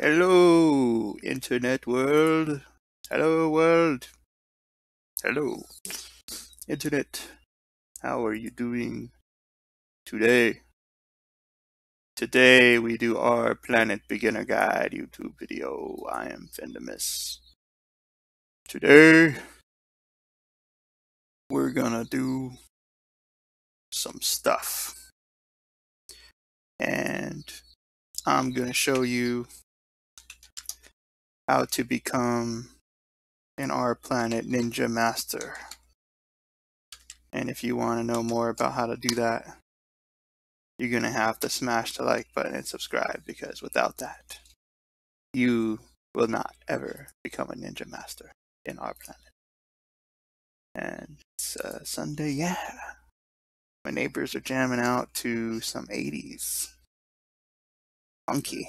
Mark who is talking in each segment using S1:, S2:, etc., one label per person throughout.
S1: Hello, internet world. Hello, world. Hello, internet. How are you doing today? Today we do R Planet Beginner Guide YouTube video. I am Fendimus. Today we're gonna do some stuff. And I'm gonna show you how to become an R Planet ninja master. And if you want to know more about how to do that, you're going to have to smash the like button and subscribe because without that, you will not ever become a ninja master in R Planet. And it's uh, Sunday, yeah. My neighbors are jamming out to some 80s. Funky.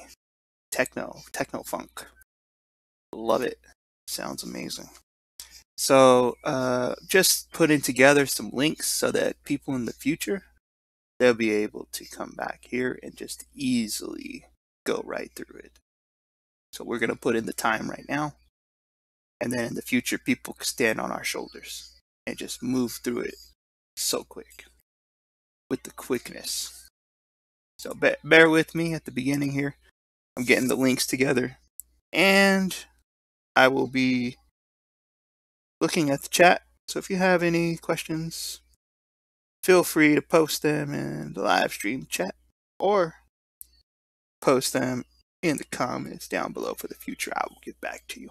S1: Techno, techno funk. Love it. Sounds amazing. So, uh, just putting together some links so that people in the future they'll be able to come back here and just easily go right through it. So we're going to put in the time right now. And then in the future, people can stand on our shoulders and just move through it so quick with the quickness. So bear, bear with me at the beginning here. I'm getting the links together. And I will be looking at the chat. So if you have any questions, feel free to post them in the live stream chat or post them in the comments down below for the future. I will get back to you.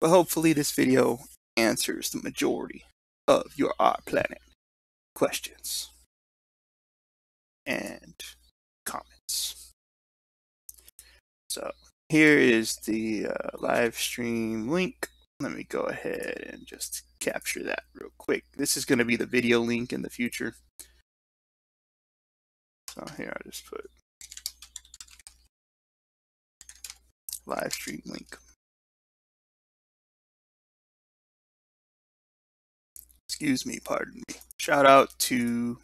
S1: But hopefully this video answers the majority of your R Planet questions and comments. So here is the uh, live stream link. Let me go ahead and just capture that real quick. This is going to be the video link in the future. So here I just put live stream link. Excuse me, pardon me. Shout out to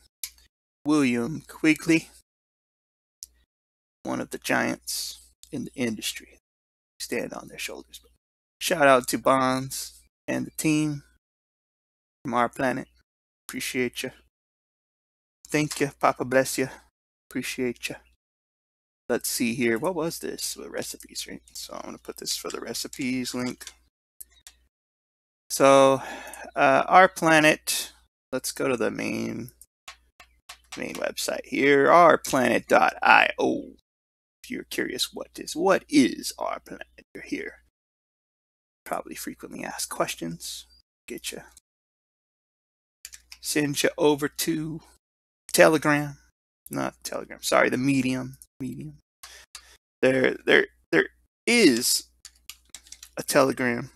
S1: William Quigley, one of the giants in the industry stand on their shoulders. Shout out to Bonz and the team from R Planet. Appreciate you. Thank you. Papa bless you. Appreciate you. Let's see here. What was this? What recipes, right? So I'm going to put this for the recipes link. So uh, R Planet, let's go to the main main website here, rplanet.io you're curious what is what is R Planet, you're here. Probably frequently asked questions. Get you. Send you over to Telegram. Not Telegram, sorry, the Medium. Medium. There there there is a Telegram.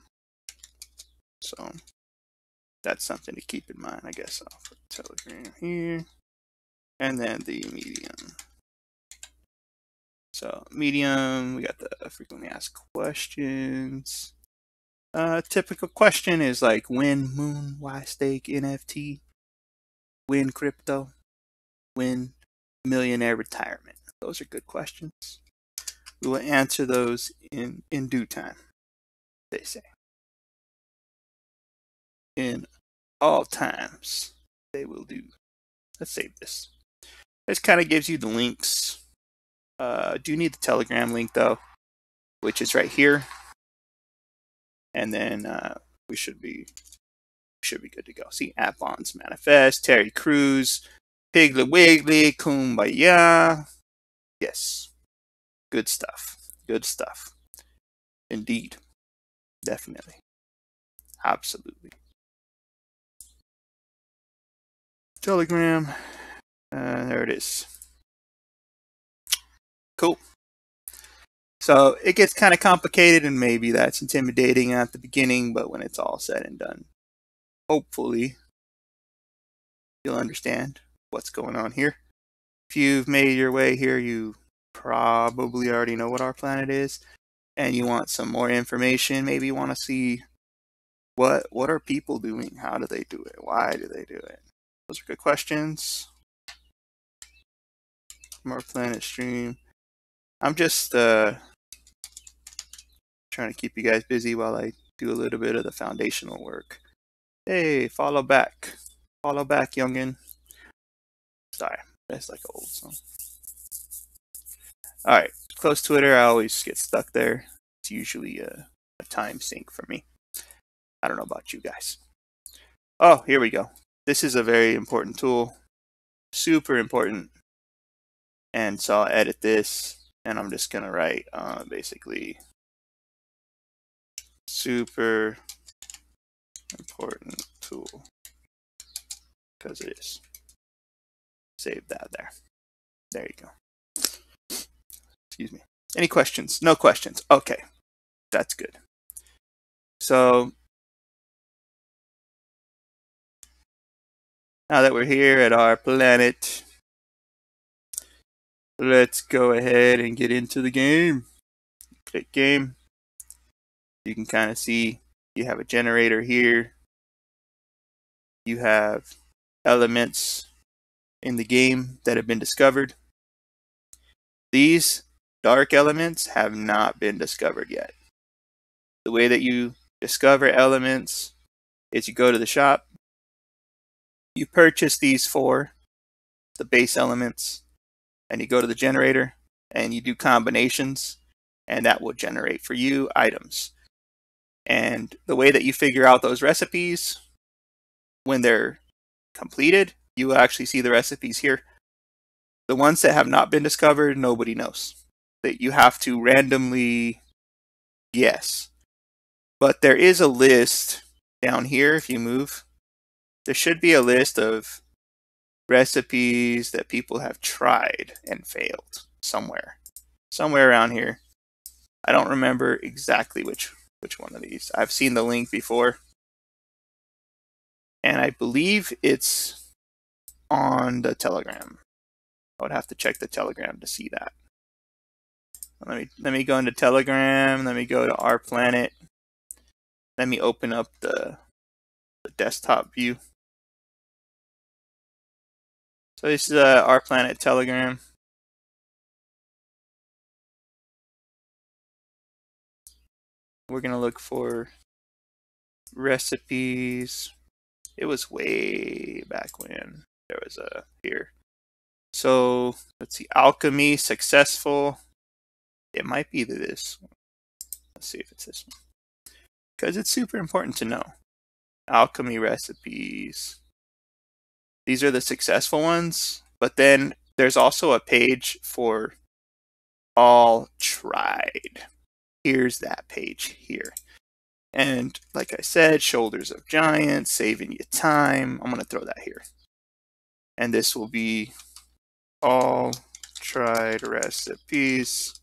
S1: So that's something to keep in mind, I guess. I'll put Telegram here. And then the Medium. So medium, we got the frequently asked questions. Uh, typical question is like when moon, why stake NFT, when crypto, when millionaire retirement. Those are good questions. We will answer those in, in due time, they say. In all times, they will do. Let's save this. This kind of gives you the links uh, do need the Telegram link though, which is right here. And then uh, we should be should be good to go. See, At Bonz Manifest, Terry Crews, Piggly Wiggly, Kumbaya. Yes, good stuff. Good stuff. Indeed. Definitely. Absolutely. Telegram. Uh, there it is. Cool. So it gets kind of complicated, and maybe that's intimidating at the beginning, but when it's all said and done, hopefully you'll understand what's going on here. If you've made your way here, you probably already know what R Planet is, and you want some more information. Maybe you want to see what what are people doing? How do they do it? Why do they do it? Those are good questions. R Planet stream. I'm just uh, Trying to keep you guys busy while I do a little bit of the foundational work. Hey, follow back. Follow back, youngin. Sorry, that's like an old song. All right, close Twitter. I always get stuck there. It's usually a, a time sink for me. I don't know about you guys. Oh, here we go. This is a very important tool. Super important. And so I'll edit this and I'm just going to write uh, basically super important tool because it is. Save that there. There you go. Excuse me. Any questions? No questions. Okay. That's good. So now that we're here at R Planet, let's go ahead and get into the game. Click game. You can kind of see you have a generator here. You have elements in the game that have been discovered. These dark elements have not been discovered yet. The way that you discover elements is you go to the shop, you purchase these four, the base elements, and you go to the generator and you do combinations, and that will generate for you items. And the way that you figure out those recipes, when they're completed, you will actually see the recipes here. The ones that have not been discovered, nobody knows. That you have to randomly guess. But there is a list down here if you move. There should be a list of recipes that people have tried and failed somewhere. Somewhere around here. I don't remember exactly which which one of these. I've seen the link before. And I believe it's on the Telegram. I would have to check the Telegram to see that. Let me let me go into Telegram. Let me go to R Planet. Let me open up the, the desktop view. So this is uh, R Planet Telegram. We're gonna look for recipes. It was way back when there was a here. So let's see, alchemy successful. It might be this. Let's see if it's this one. Because it's super important to know. Alchemy recipes. These are the successful ones, but then there's also a page for all tried here's that page here. And like I said, Shoulders of Giants, saving you time. I'm going to throw that here. And this will be all tried recipes.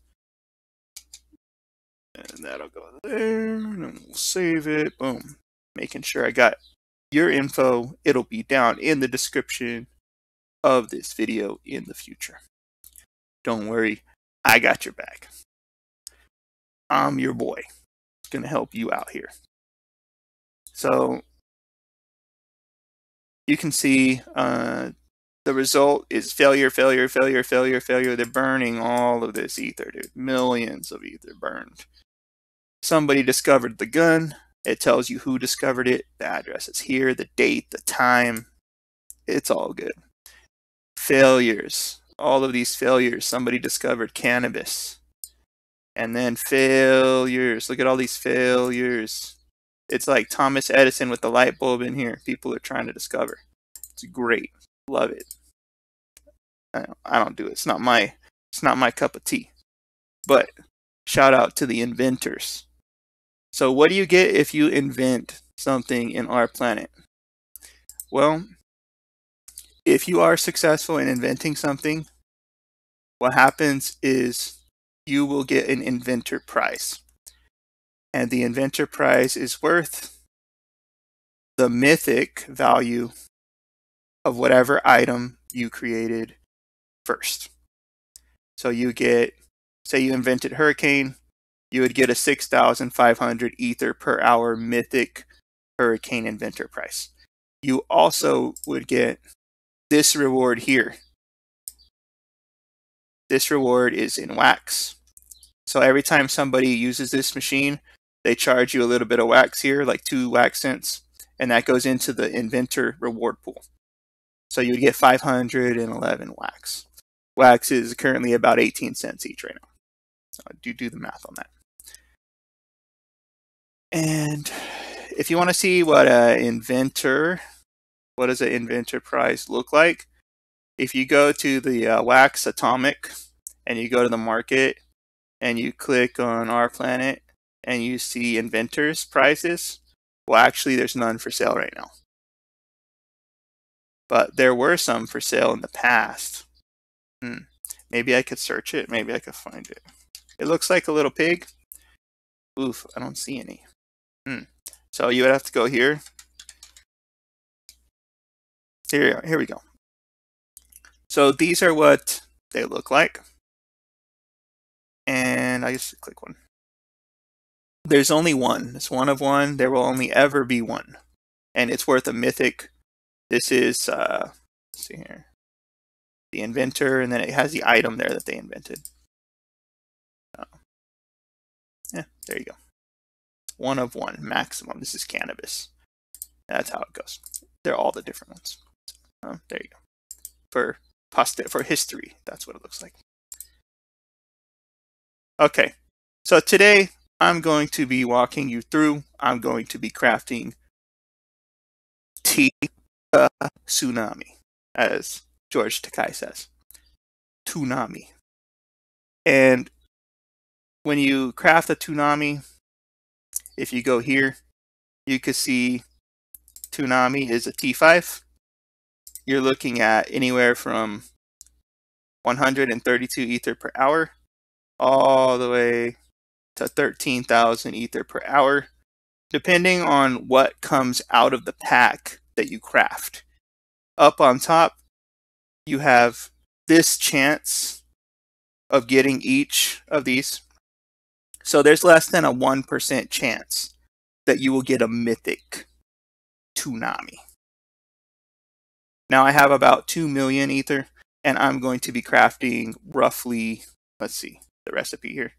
S1: And that'll go there. And we'll save it. Boom. Making sure I got your info. It'll be down in the description of this video in the future. Don't worry, I got your back. I'm your boy. It's going to help you out here. So you can see uh, the result is failure, failure, failure, failure, failure. They're burning all of this ether, dude. Millions of ether burned. Somebody discovered the gun. It tells you who discovered it. The address is here, the date, the time. It's all good. Failures. All of these failures. Somebody discovered cannabis and then failures. Look at all these failures. It's like Thomas Edison with the light bulb in here. People are trying to discover. It's great. Love it. I don't do it. It's not my it's not my cup of tea. But shout out to the inventors. So what do you get if you invent something in R Planet? Well, if you are successful in inventing something, what happens is you will get an inventor prize. And the inventor prize is worth the mythic value of whatever item you created first. So you get, say you invented Hurricane, you would get a 6,500 Ether per hour mythic Hurricane inventor price. You also would get this reward here. This reward is in wax. So every time somebody uses this machine, they charge you a little bit of wax here, like two wax cents, and that goes into the inventor reward pool. So you would get 511 wax. Wax is currently about 18 cents each right now. So do do the math on that. And if you want to see what an inventor, what does an inventor prize look like? If you go to the uh, Wax Atomic and you go to the market and you click on R Planet and you see inventors prizes, well, actually, there's none for sale right now. But there were some for sale in the past. Hmm. Maybe I could search it. Maybe I could find it. It looks like a little pig. Oof, I don't see any. Hmm. So you would have to go here. Here, here we go. So these are what they look like. And I just click one. There's only one. It's one of one. There will only ever be one. And it's worth a mythic. This is, uh, let's see here, the inventor, and then it has the item there that they invented. Oh. Yeah, there you go. One of one, maximum. This is cannabis. That's how it goes. They're all the different ones. Oh, there you go. For poster for history, that's what it looks like. Okay, so today I'm going to be walking you through. I'm going to be crafting T uh, tsunami, as George Takei says. Toonami. And when you craft a Toonami, if you go here, you can see Toonami is a T5. You're looking at anywhere from 132 ether per hour all the way to 13,000 ether per hour, depending on what comes out of the pack that you craft. Up on top, you have this chance of getting each of these so there's less than a 1% chance that you will get a mythic Toonami. Now I have about 2 million ether, and I'm going to be crafting roughly, let's see, the recipe here.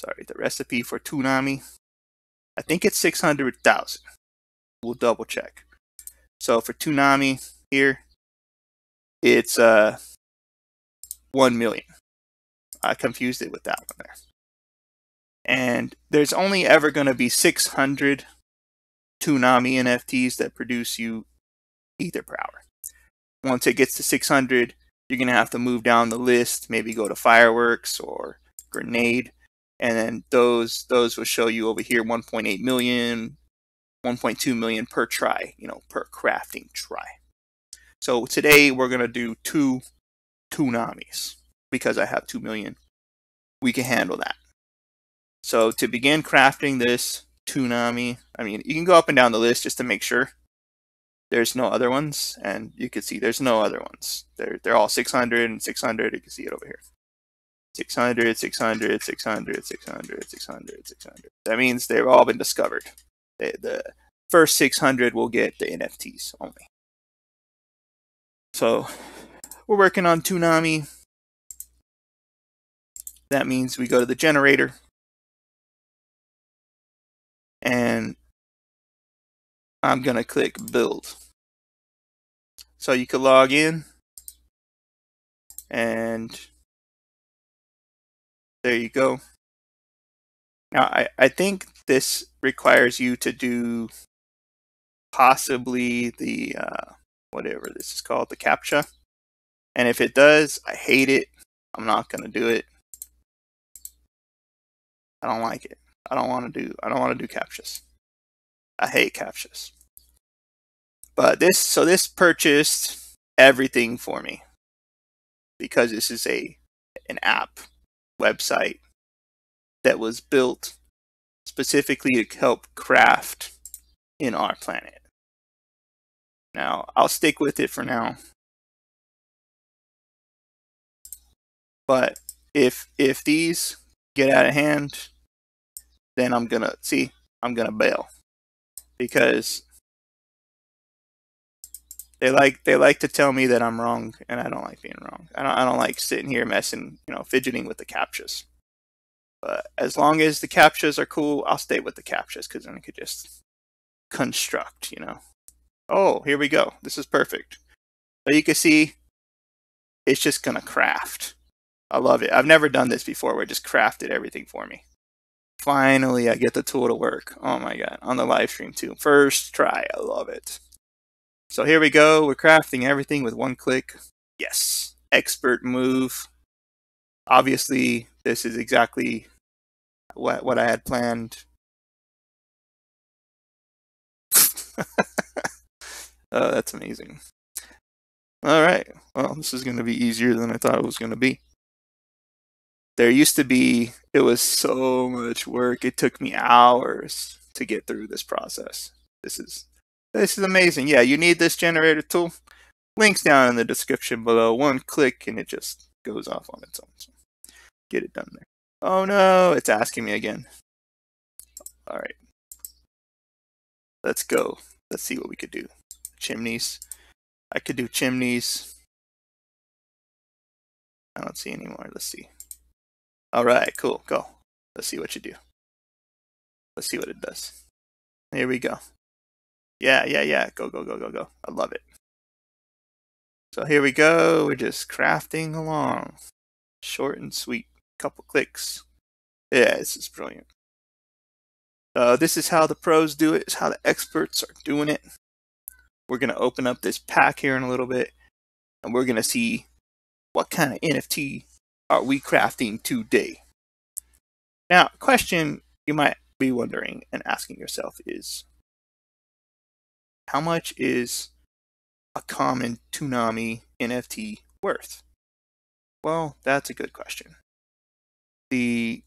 S1: Sorry, the recipe for Toonami. I think it's 600,000. We'll double check. So for Toonami here, it's uh, 1 million. I confused it with that one there and there's only ever going to be 600 Toonami NFTs that produce you Ether per hour. Once it gets to 600, you're going to have to move down the list, maybe go to Fireworks or Grenade, and then those those will show you over here 1.8 million, 1.2 million per try, you know, per crafting try. So today we're going to do two Toonamis because I have 2 million. We can handle that. So to begin crafting this Toonami, I mean, you can go up and down the list just to make sure there's no other ones, and you can see there's no other ones. They're, they're all 600 and 600. You can see it over here. 600, 600, 600, 600, 600, 600. That means they've all been discovered. They, the first 600 will get the NFTs only. So we're working on Toonami. That means we go to the generator, and I'm going to click build. So you can log in and there you go. Now I, I think this requires you to do possibly the uh, whatever this is called, the CAPTCHA. And if it does, I hate it. I'm not going to do it. I don't like it. I don't want to do I don't want to do CAPTCHAs. I hate CAPTCHAs. But this so this purchased everything for me because this is a an app website that was built specifically to help craft in R Planet. Now, I'll stick with it for now. But if if these get out of hand, then I'm gonna see I'm gonna bail because they like they like to tell me that I'm wrong, and I don't like being wrong. I don't I don't like sitting here messing, you know, fidgeting with the CAPTCHAs. But as long as the captchas are cool, I'll stay with the captchas because then I could just construct, you know. Oh, here we go. This is perfect. But you can see it's just to craft. I love it. I've never done this before where it just crafted everything for me. Finally, I get the tool to work. Oh my god, on the live stream too. First try. I love it. So here we go. We're crafting everything with one click. Yes. Expert move. Obviously, this is exactly what what I had planned. oh, that's amazing. All right. Well, this is going to be easier than I thought it was going to be. There used to be, it was so much work. It took me hours to get through this process. This is this is amazing. Yeah, you need this generator tool. Links down in the description below. One click and it just goes off on its own. So get it done there. Oh no, it's asking me again. All right. Let's go. Let's see what we could do. Chimneys. I could do chimneys. I don't see any more. Let's see. All right, cool. Go. Let's see what you do. Let's see what it does. Here we go. Yeah, yeah, yeah. Go, go, go, go, go. I love it. So here we go. We're just crafting along. Short and sweet. Couple clicks. Yeah, this is brilliant. Uh, this is how the pros do it. It's how the experts are doing it. We're going to open up this pack here in a little bit, and we're going to see what kind of NFT are we crafting today. Now, question you might be wondering and asking yourself is, how much is a common Toonami NFT worth? Well, that's a good question. The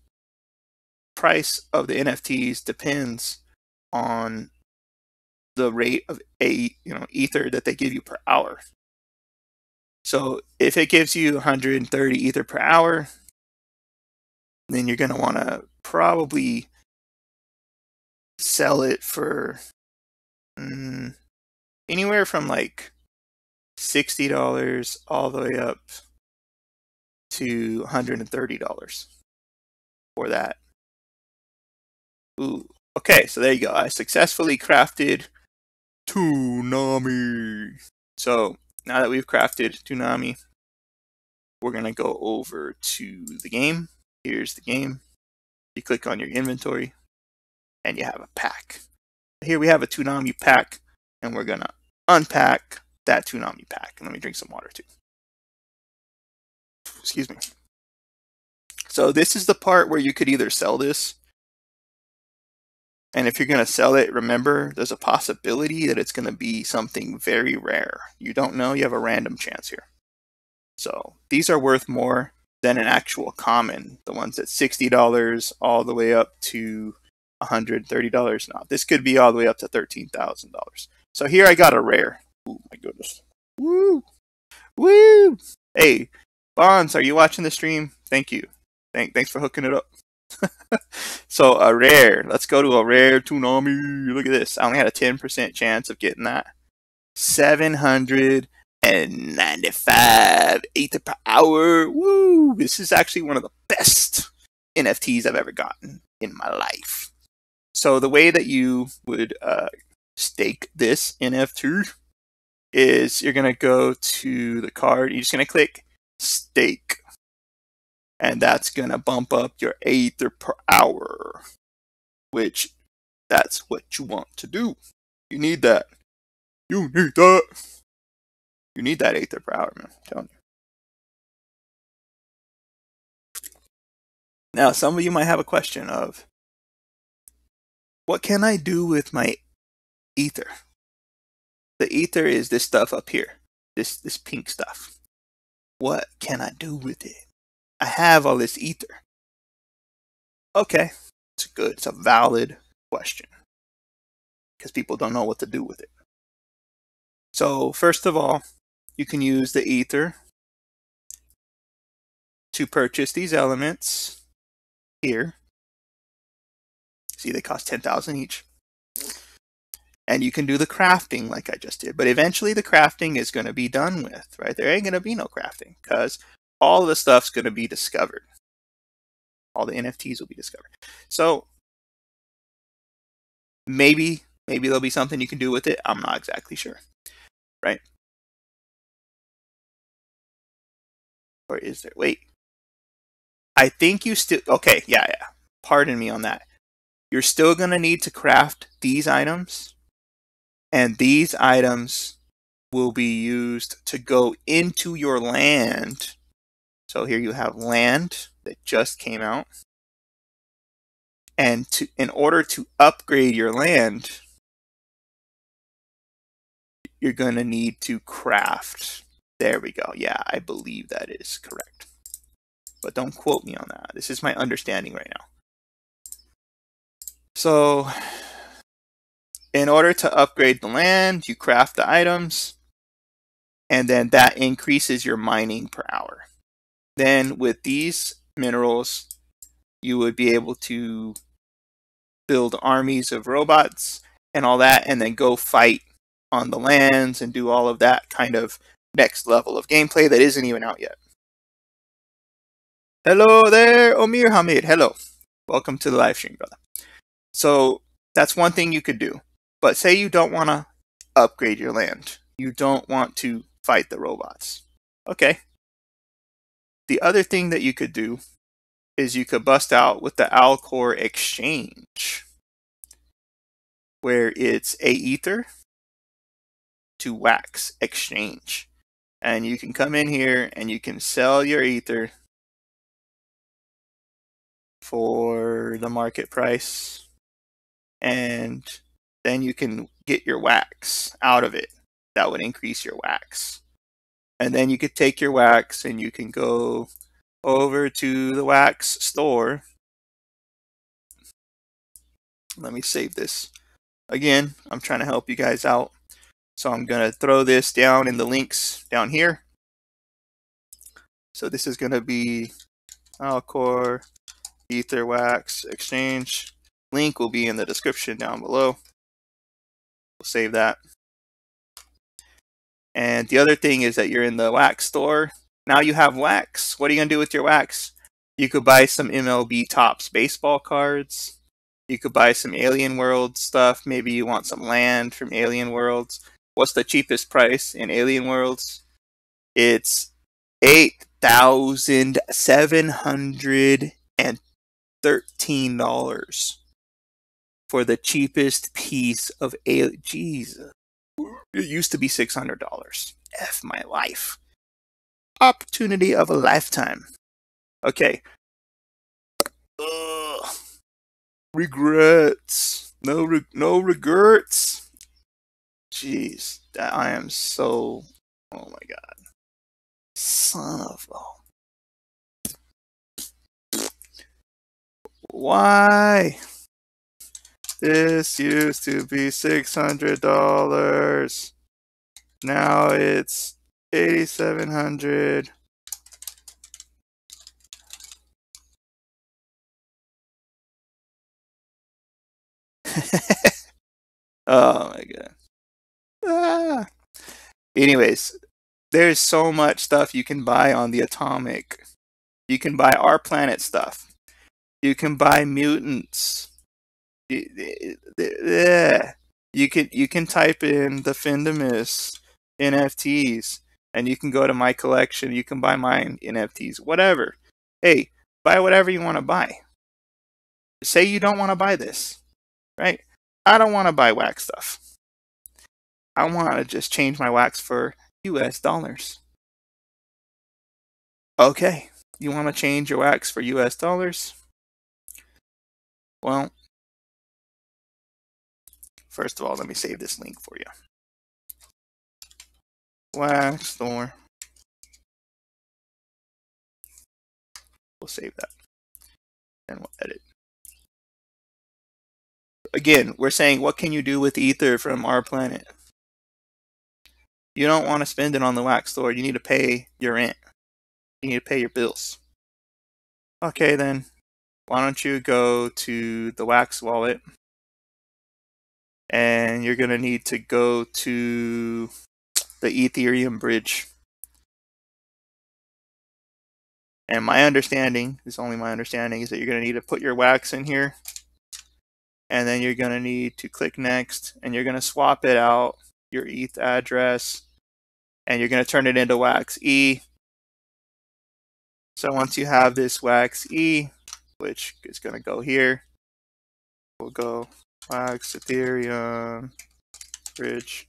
S1: price of the NFTs depends on the rate of a you know ether that they give you per hour. So if it gives you 130 ether per hour, then you're going to want to probably sell it for mm, anywhere from like $60 all the way up to $130 for that. Ooh. Okay, so there you go. I successfully crafted Toonami. So now that we've crafted Toonami, we're going to go over to the game. Here's the game. You click on your inventory and you have a pack. Here we have a Toonami pack and we're going to unpack that Toonami pack. And let me drink some water too. Excuse me. So this is the part where you could either sell this and if you're going to sell it, remember there's a possibility that it's going to be something very rare. You don't know, you have a random chance here. So these are worth more than an actual common. The ones at $60 all the way up to $130 now. This could be all the way up to $13,000. So here I got a rare. Oh my goodness. Woo! Woo! Hey, Bonz, are you watching the stream? Thank you. Thank, thanks for hooking it up. So a rare. Let's go to a rare Toonami. Look at this. I only had a 10% chance of getting that. 795 ether per hour. Woo! This is actually one of the best NFTs I've ever gotten in my life. So the way that you would uh, stake this NFT is you're going to go to the card. You're just going to click stake and that's going to bump up your ether per hour, which that's what you want to do. You need that. You need that. You need that ether per hour, man. I'm telling you. Now, some of you might have a question of, what can I do with my ether? The ether is this stuff up here, this this pink stuff. What can I do with it? I have all this ether? Okay, it's good. It's a valid question because people don't know what to do with it. So, first of all, you can use the ether to purchase these elements here. See, they cost 10,000 each. And you can do the crafting like I just did. But eventually the crafting is going to be done with, right? There ain't going to be no crafting because all the stuff's going to be discovered. all the NFTs will be discovered. So maybe maybe there'll be something you can do with it. I'm not exactly sure. Right? Or is there wait. I think you still okay, yeah, yeah. Pardon me on that. You're still gonna need to craft these items, and these items will be used to go into your land. So here you have land that just came out. And to in order to upgrade your land, you're going to need to craft. There we go. Yeah, I believe that is correct. But don't quote me on that. This is my understanding right now. So, in order to upgrade the land, you craft the items, and then that increases your mining per hour. Then, with these minerals, you would be able to build armies of robots and all that, and then go fight on the lands and do all of that kind of next level of gameplay that isn't even out yet. Hello there, Omir Hamid. Hello. Welcome to the live stream, brother. So that's one thing you could do. But say you don't want to upgrade your land. You don't want to fight the robots. Okay. The other thing that you could do is you could bust out with the Alcor exchange, where it's a ether to wax exchange. And you can come in here and you can sell your ether for the market price. And then you can get your wax out of it. That would increase your wax. And then you could take your wax and you can go over to the wax store. Let me save this. Again, I'm trying to help you guys out. So I'm going to throw this down in the links down here. So this is going to be Alcor Ether Wax Exchange. Link will be in the description down below. We'll save that. And the other thing is that you're in the wax store now you have wax. What are you going to do with your wax? You could buy some MLB Topps baseball cards. You could buy some Alien World stuff. Maybe you want some land from Alien Worlds. What's the cheapest price in Alien Worlds? It's eight thousand seven hundred and thirteen dollars for the cheapest piece of alien. Jesus, it used to be six hundred dollars. F my life opportunity of a lifetime. Okay. Ugh. Regrets. No, re- no regrets. Jeez, I am so. Oh my god. Son of a. Why? This used to be six hundred dollars. Now it's 8700 oh my god. Ah. anyways there's so much stuff you can buy on the atomic. You can buy R Planet stuff. You can buy mutants you can you can type in the Fendimus NFTs and you can go to my collection, you can buy mine NFTs, whatever. Hey, buy whatever you want to buy. Say you don't want to buy this, right? I don't want to buy wax stuff. I want to just change my wax for US dollars. Okay, you want to change your wax for US dollars? Well, first of all, let me save this link for you. Wax store. We'll save that. And we'll edit. Again, we're saying what can you do with ether from R Planet? You don't want to spend it on the wax store. You need to pay your rent. You need to pay your bills. Okay, then. Why don't you go to the wax wallet? And you're going to need to go to the Ethereum bridge. And my understanding, is only my understanding, is that you're going to need to put your wax in here. And then you're going to need to click next. And you're going to swap it out, your ETH address. And you're going to turn it into wax E. So once you have this wax E, which is going to go here, we'll go wax Ethereum bridge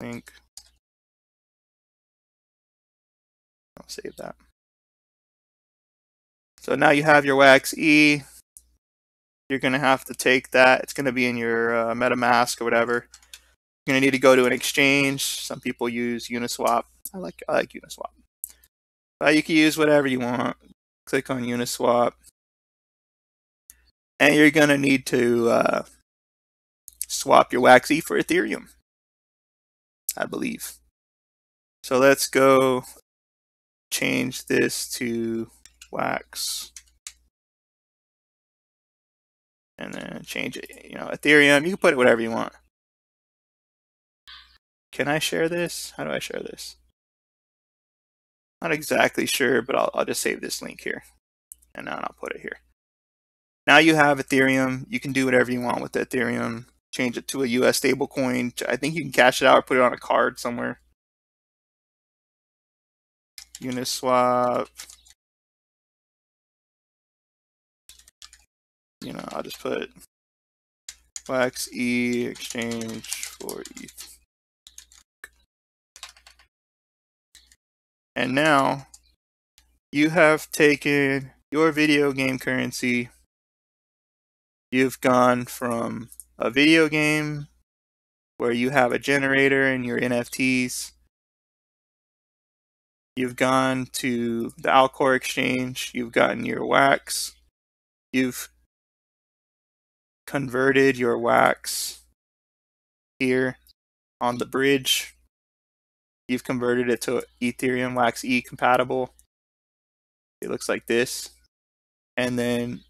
S1: link. I'll save that. So now you have your wax E. You're going to have to take that. It's going to be in your uh, MetaMask or whatever. You're going to need to go to an exchange. Some people use Uniswap. I like I like Uniswap. But you can use whatever you want. Click on Uniswap. And you're going to need to uh, swap your wax E for Ethereum. I believe. So let's go change this to wax. And then change it you know ethereum. You can put it whatever you want. Can i share this? How do i share this? Not exactly sure but i'll, I'll just save this link here. And now i'll put it here now you have ethereum you can do whatever you want with ethereum change it to a us stable coin i think you can cash it out or put it on a card somewhere uniswap you know, I'll just put wax E exchange for ETH. And now you have taken your video game currency. You've gone from a video game where you have a generator and your NFTs. You've gone to the Alcor exchange. You've gotten your wax. You've converted your wax here on the bridge. You've converted it to Ethereum Wax E compatible. It looks like this. And then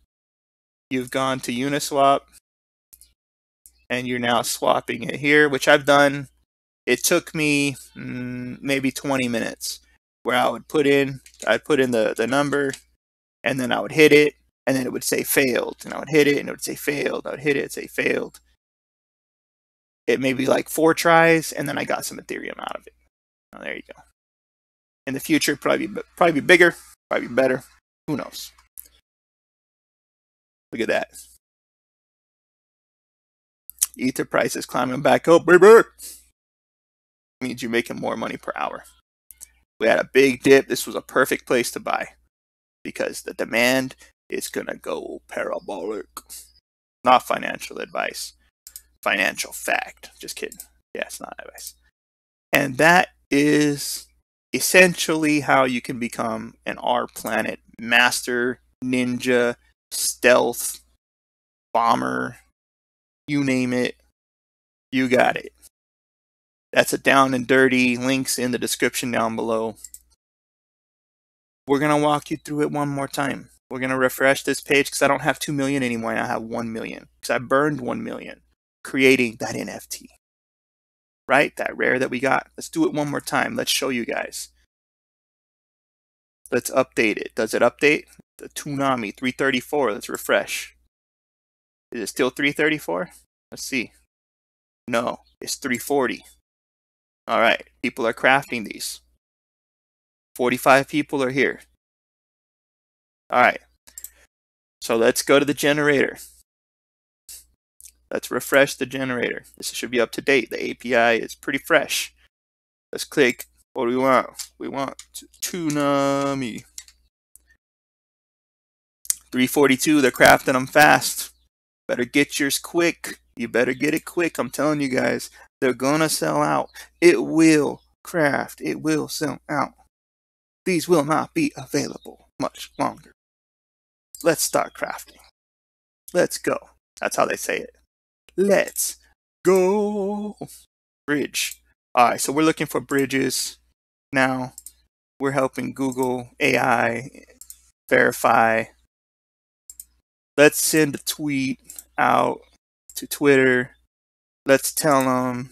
S1: you've gone to Uniswap and you're now swapping it here, which I've done. It took me mm, maybe 20 minutes where I would put in, I'd put in the, the number and then I would hit it and then it would say failed, and I would hit it, and it would say failed. I would hit it, say failed. It may be like four tries, and then I got some Ethereum out of it. Oh, there you go. In the future, probably probably be bigger, probably be better. Who knows? Look at that. Ether price is climbing back up, baby. Means you're making more money per hour. We had a big dip. This was a perfect place to buy because the demand is going to go parabolic. Not financial advice, financial fact. Just kidding. Yeah, it's not advice. And that is essentially how you can become an R Planet master, ninja, stealth, bomber, you name it, you got it. That's a down and dirty. Links in the description down below. We're going to walk you through it one more time. We're going to refresh this page because I don't have 2 million anymore. I have 1 million because I burned 1 million creating that NFT. Right? That rare that we got. Let's do it one more time. Let's show you guys. Let's update it. Does it update? The Toonami 334. Let's refresh. Is it still 334? Let's see. No, it's 340. All right, people are crafting these. 45 people are here. All right. So let's go to the generator. Let's refresh the generator. This should be up to date. The API is pretty fresh. Let's click. What do we want? We want Toonami. 342, they're crafting them fast. Better get yours quick. You better get it quick. I'm telling you guys, they're gonna sell out. It will craft. It will sell out. These will not be available much longer. Let's start crafting. Let's go. That's how they say it. Let's go. Bridge. All right, so we're looking for bridges now. We're helping Google AI verify let's send a tweet out to Twitter. Let's tell them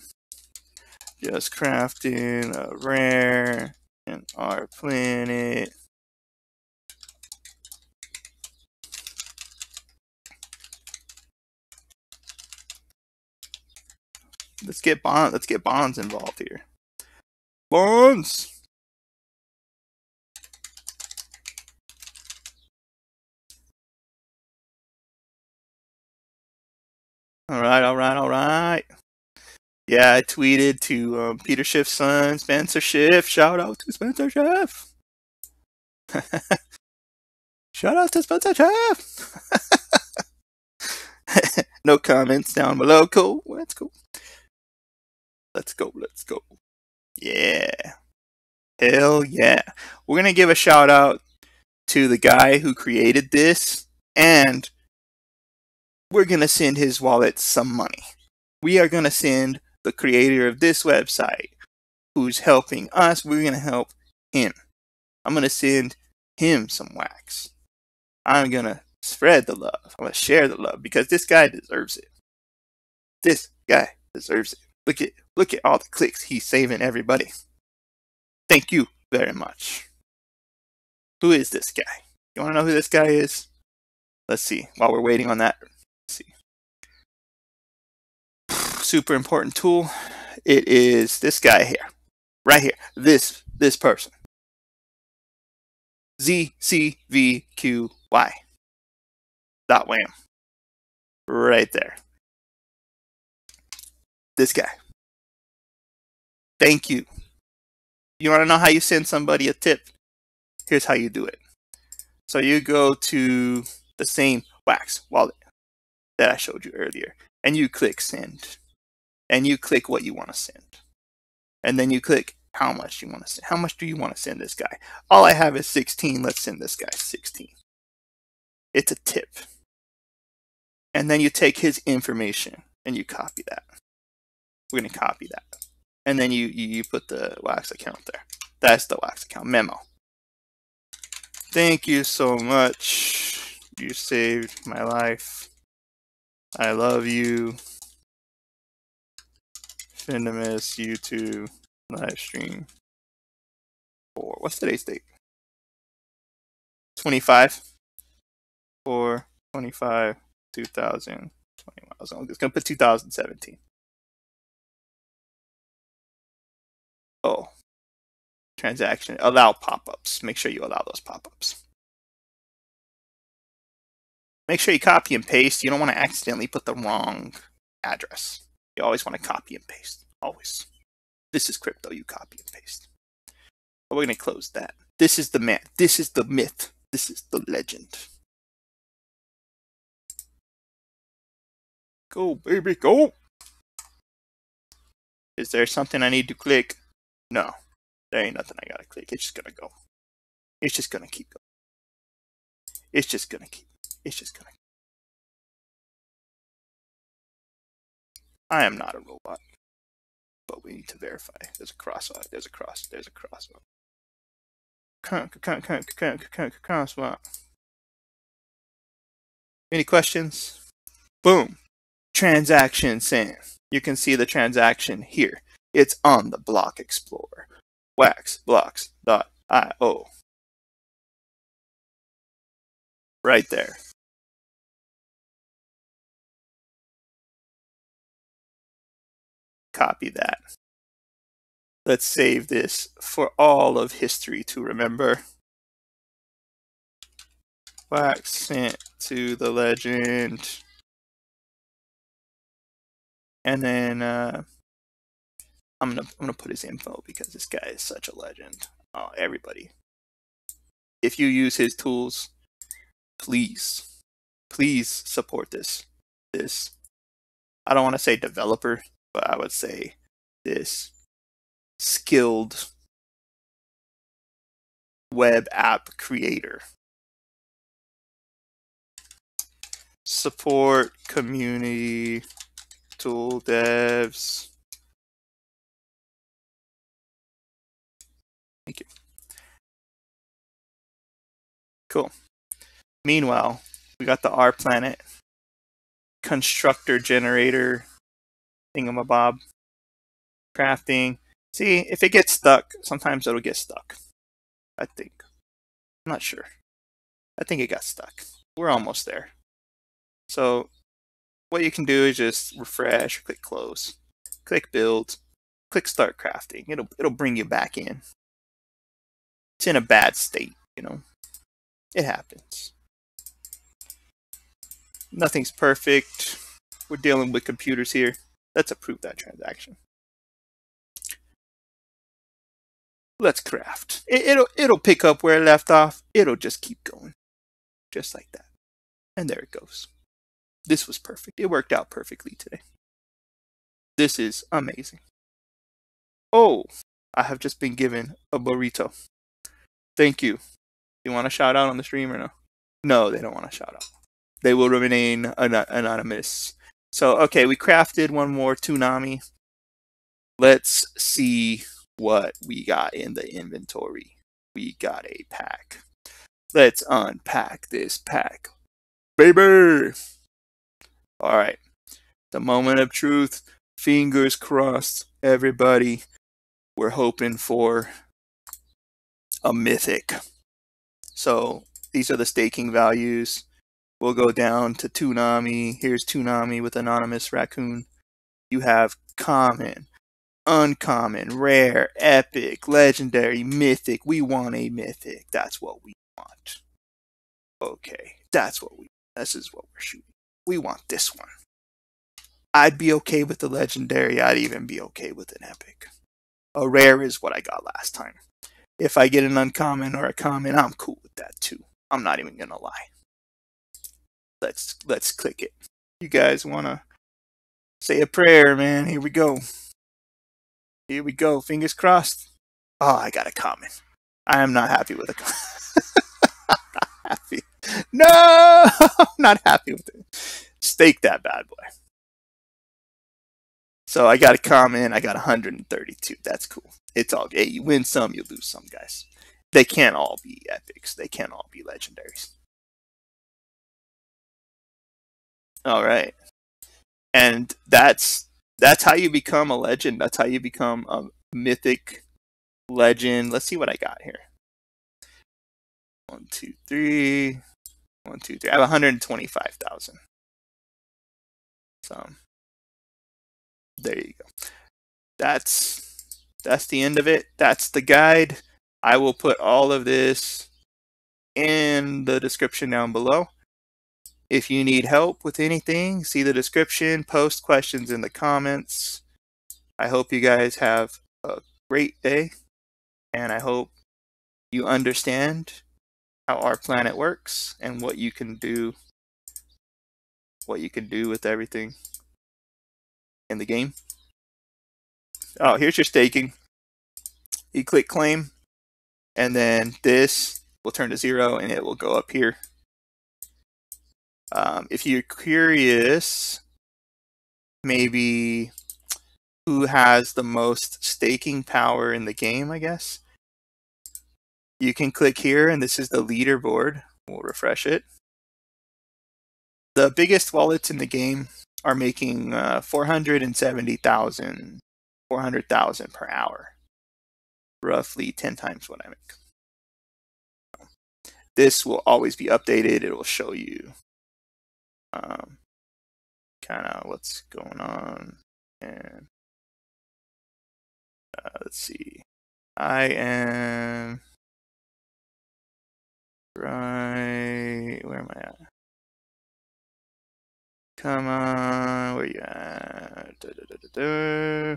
S1: just crafting a rare in R Planet. Let's get bond. Let's get Bonz involved here. Bonz. All right, all right, all right. Yeah, I tweeted to um, Peter Schiff's son, Spencer Schiff. Shout out to Spencer Schiff. Shout out to Spencer Schiff. no comments down below. Cool. Let's go. Let's go. Let's go. Yeah. Hell yeah. We're going to give a shout out to the guy who created this and we're going to send his wallet some money. We are going to send the creator of this website who's helping us, we're going to help him. I'm going to send him some wax. I'm going to spread the love. I'm going to share the love because this guy deserves it. This guy deserves it. Look at look at all the clicks he's saving everybody. Thank you very much. Who is this guy? You want to know who this guy is? Let's see. While we're waiting on that, super important tool. It is this guy here, right here. This this person. Z C V Q Y. Dot wam. Right there. This guy. Thank you. You want to know how you send somebody a tip? Here's how you do it. So you go to the same Wax wallet that I showed you earlier, and you click send and you click what you want to send. And then you click how much you want to send. How much do you want to send this guy? All I have is 16. Let's send this guy 16. It's a tip. And then you take his information and you copy that. We're going to copy that. And then you, you, you put the Wax account there. That's the Wax account memo. Thank you so much. You saved my life. I love you. Fendimus YouTube live stream for what's today's date? 25 for 25 2021. I'm just gonna put 2017. Oh, transaction allow pop-ups. Make sure you allow those pop-ups. Make sure you copy and paste. You don't want to accidentally put the wrong address. You always want to copy and paste. Always. This is crypto, you copy and paste. But we're going to close that. This is the man. This is the myth. This is the legend. Go, baby, go! Is there something I need to click? No. There ain't nothing I gotta click. It's just gonna go. It's just gonna keep going. It's just gonna keep. It's just gonna I am not a robot. But we need to verify. There's a crosswalk. There's a cross. There's a crosswalk. Crosswalk. Any questions? Boom. Transaction sent. You can see the transaction here. It's on the Block Explorer. wax.bloks.io. Right there. Copy that. Let's save this for all of history to remember. Wax sent to the legend. And then uh, I'm gonna I'm gonna put his info because this guy is such a legend. Oh, everybody. If you use his tools, please, please support this. This I don't want to say developer I would say this skilled web app creator. Support community tool devs. Thank you. Cool. Meanwhile, we got the R Planet constructor generator thingamabob. Crafting. See, if it gets stuck, sometimes it'll get stuck. I think. I'm not sure. I think it got stuck. We're almost there. So, what you can do is just refresh, click close. click build, click start crafting. It'll it'll bring you back in. It's in a bad state, you know. It happens. Nothing's perfect. We're dealing with computers here. Let's approve that transaction. Let's craft. It, it'll it'll pick up where it left off. It'll just keep going. Just like that. And there it goes. This was perfect. It worked out perfectly today. This is amazing. Oh, I have just been given a burrito. Thank you. You want to shout out on the stream or no? No, they don't want to shout out. They will remain an- anonymous. So, okay, we crafted one more Tsunami. Let's see what we got in the inventory. We got a pack. Let's unpack this pack. Baby! Alright. The moment of truth. Fingers crossed, everybody. We're hoping for a mythic. So these are the staking values. We'll go down to Tsunami. Here's Tsunami with Anonymous Raccoon. You have common, uncommon, rare, epic, legendary, mythic. We want a mythic. That's what we want. Okay, that's what we. This is what we're shooting. We want this one. I'd be okay with the legendary. I'd even be okay with an epic. A rare is what I got last time. If I get an uncommon or a common, I'm cool with that too. I'm not even gonna lie. Let's let's click it. You guys wanna say a prayer, man? Here we go. Here we go. Fingers crossed. Oh, I got a comment. I am not happy with a comment. happy. No, not happy with it. Stake that bad boy. So I got a comment. I got 132. That's cool. It's all. Hey, you win some, you lose some, guys. They can't all be epics. They can't all be legendaries. All right, and that's that's how you become a legend. That's how you become a mythic legend. Let's see what I got here. One, two, three. One, two, three. I have 125,000. So there you go. That's that's the end of it. That's the guide. I will put all of this in the description down below. If you need help with anything, see the description, post questions in the comments. I hope you guys have a great day, and I hope you understand how R Planet works and what you can do what you can do with everything in the game. Oh, here's your staking. You click claim, and then this will turn to zero and it will go up here. Um, if you're curious, maybe who has the most staking power in the game, I guess. You can click here, and this is the leaderboard. We'll refresh it. The biggest wallets in the game are making uh, 470,000, 400,000 per hour, roughly 10 times what I make. This will always be updated. It will show you um, kind of what's going on. And uh, let's see. I am right. Where am I at? Come on, where you at? Da, da, da,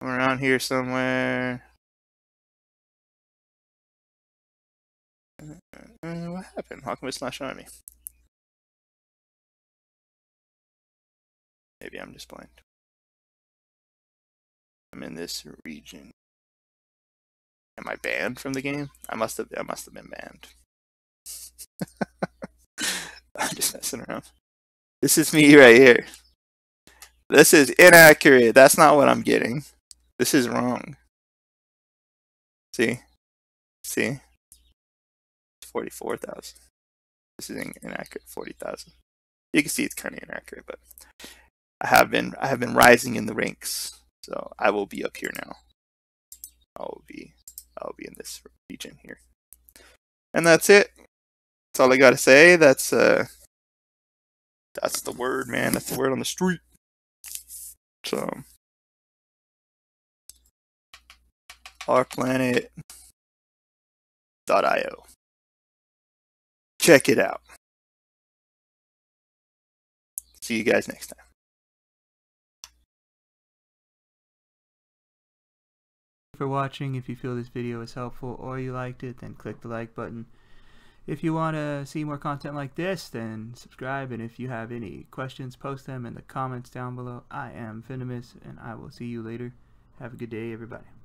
S1: I'm around here somewhere. Uh, what happened? How come it's not showing me? Maybe I'm just blind. I'm in this region. Am I banned from the game? I must have I must have been banned. I'm just messing around. This is me right here. This is inaccurate. That's not what I'm getting. This is wrong. See? See? It's 44,000. This is inaccurate. 40,000. You can see it's kind of inaccurate, but I have been I have been rising in the ranks. So I will be up here now. I will be I'll be in this region here. And that's it. That's all I gotta say. That's uh that's the word, man. That's the word on the street. So, rplanet.io. Check it out. See you guys next time.
S2: For watching. If you feel this video was helpful or you liked it, then click the like button. If you want to see more content like this, then subscribe. And if you have any questions, post them in the comments down below. I am Fendimus, and I will see you later. Have a good day, everybody.